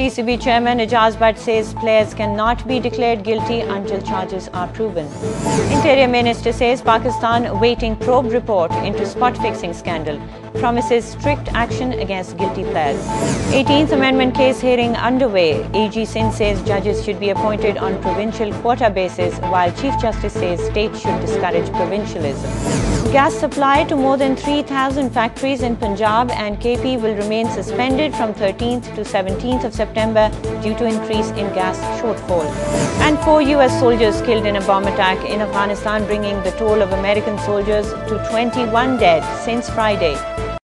PCB chairman Ijaz Butt says players cannot be declared guilty until charges are proven. Interior Minister says Pakistan waiting probe report into spot fixing scandal. Promises strict action against guilty players. 18th Amendment case hearing underway. AG Singh says judges should be appointed on provincial quota basis while Chief Justice says states should discourage provincialism. Gas supply to more than 3,000 factories in Punjab and KP will remain suspended from 13th to 17th of September due to increase in gas shortfall. And four US soldiers killed in a bomb attack in Afghanistan, bringing the toll of American soldiers to 21 dead since Friday.